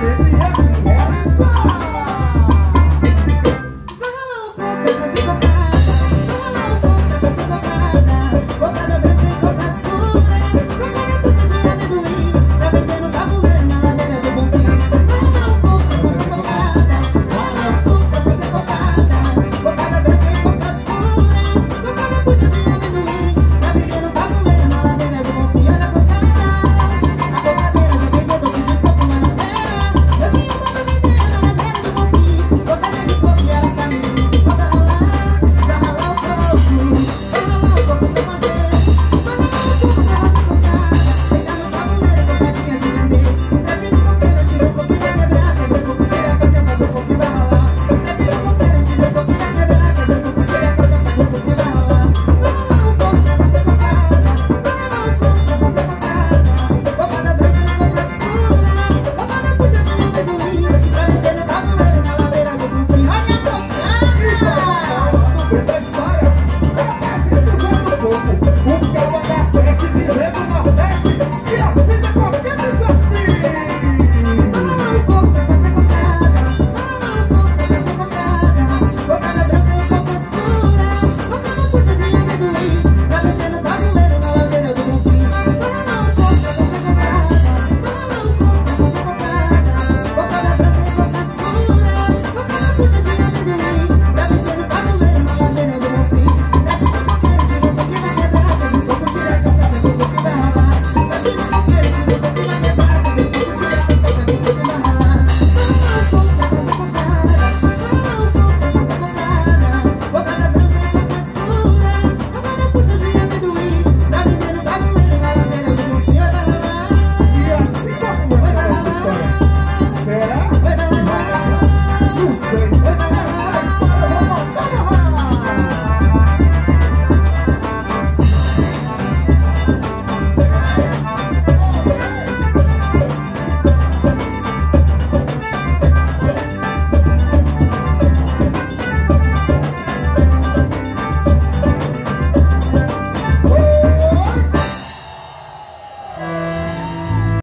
baby.